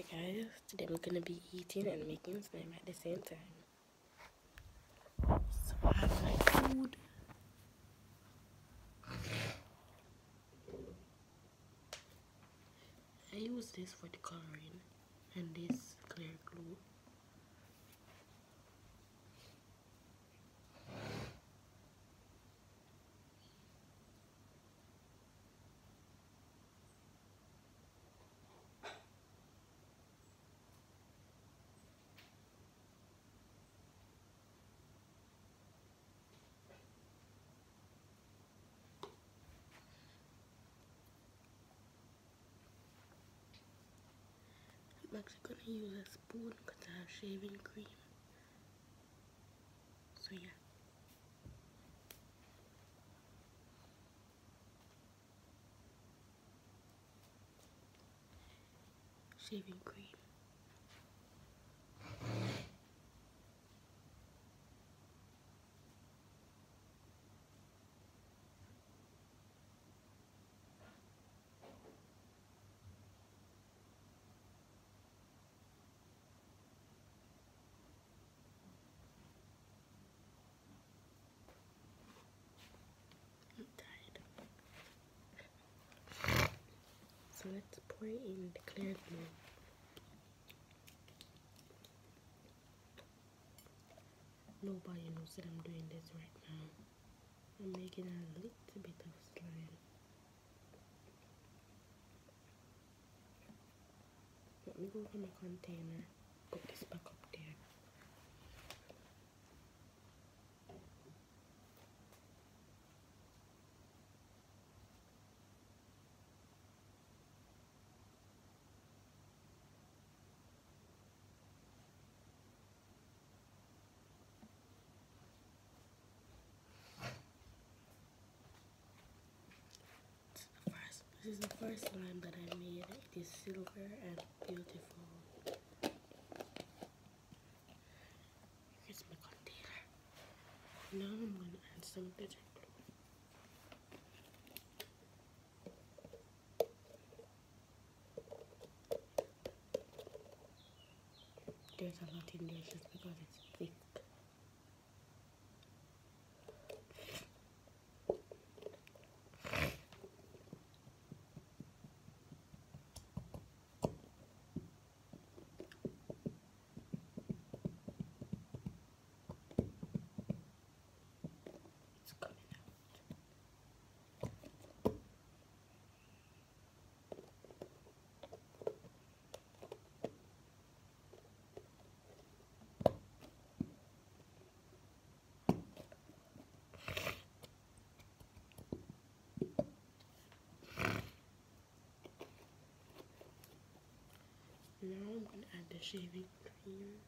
Hey guys, today I'm gonna be eating and making slime at the same time. So I have my food. I use this for the coloring and this clear glue. I'm actually gonna use a spoon because I have shaving cream. So yeah. Shaving cream. I'm tired. So let's pour it in the clear glue. Nobody knows that I'm doing this right now. I'm making a little bit of slime. Let me go for my container, put this back up there. the first this is the first slime that I made. It is silver and beautiful. Here's my container. Now I'm gonna add some glitter glue. There's a lot in there just because it's thick. Now I'm gonna add the shaving cream.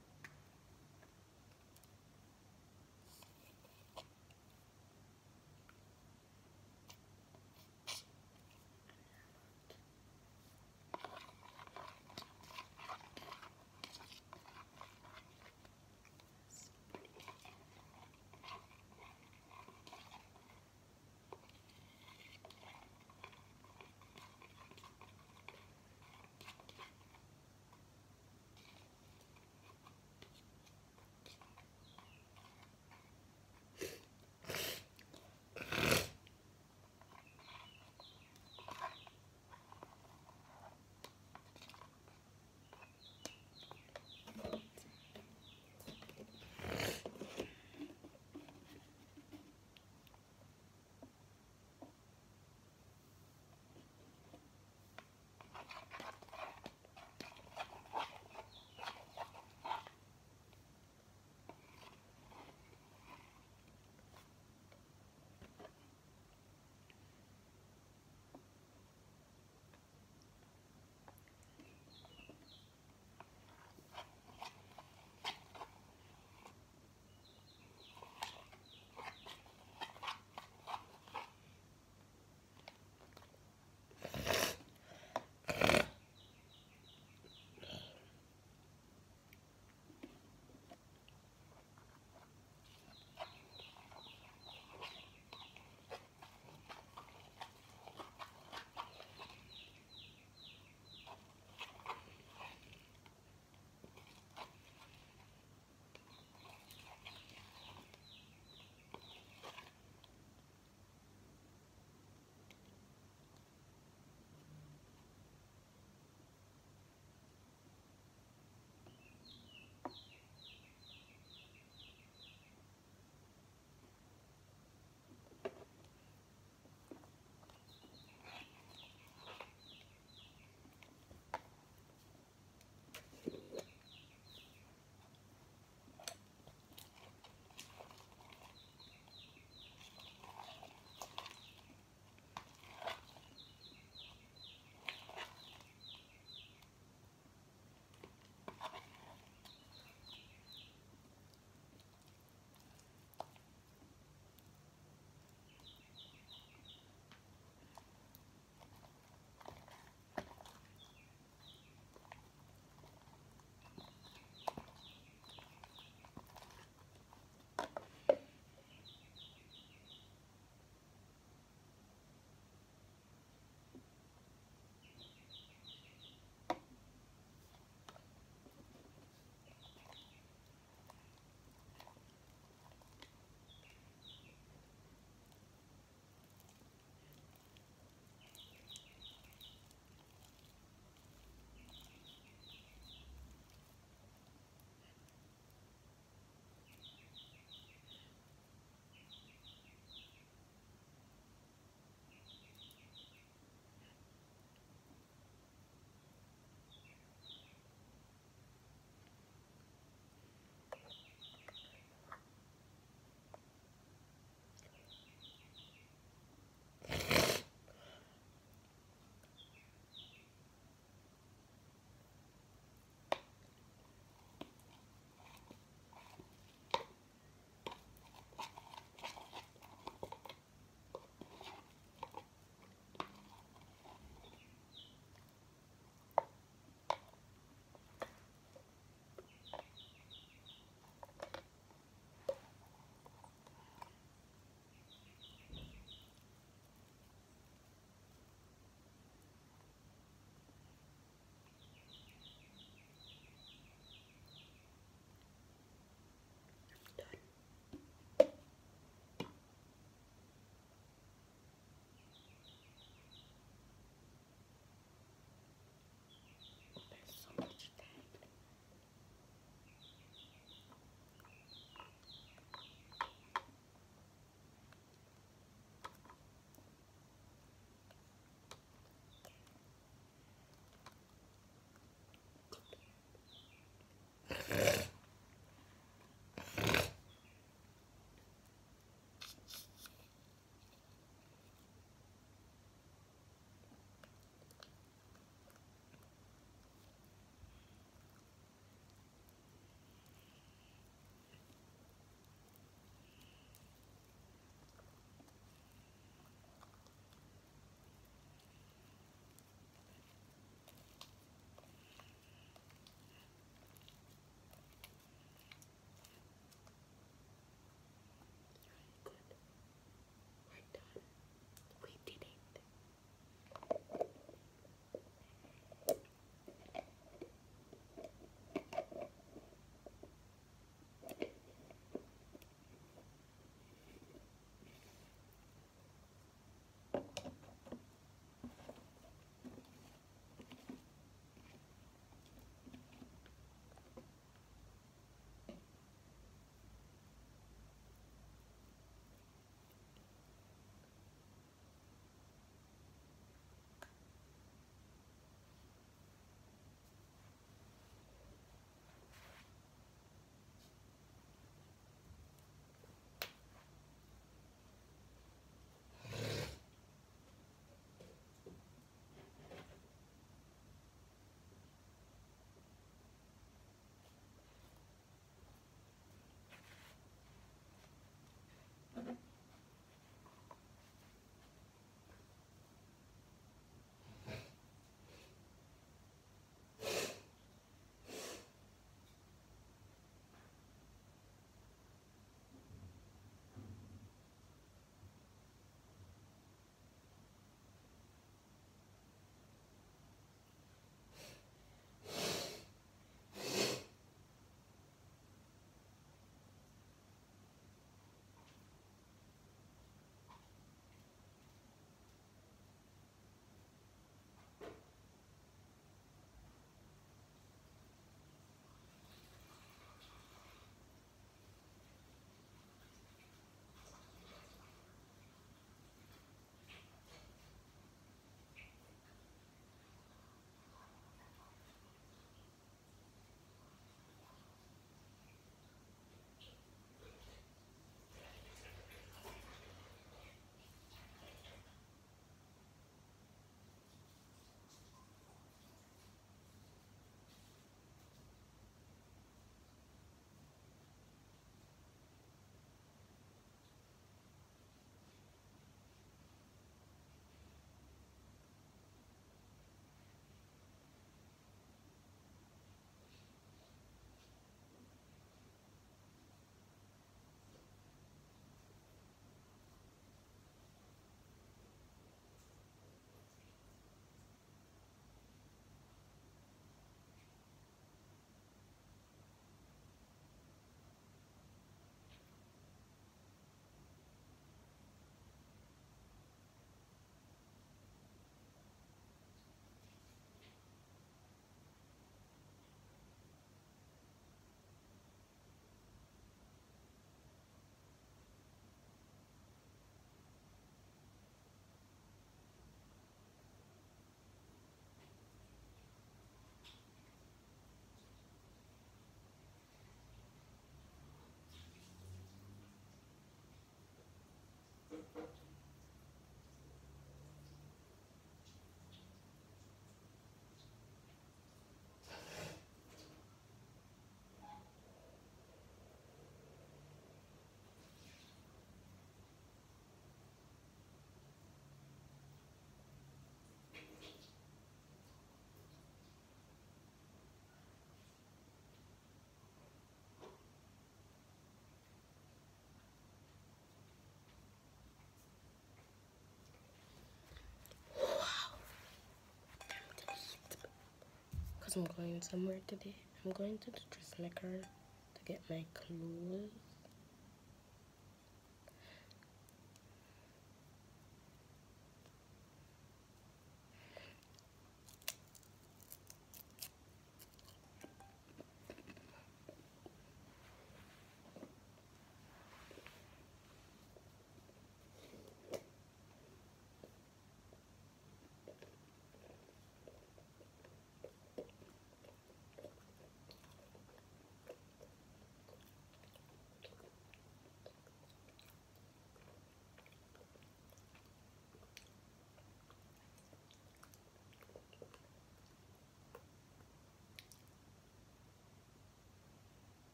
Because I'm going somewhere today. I'm going to the dressmaker to get my clothes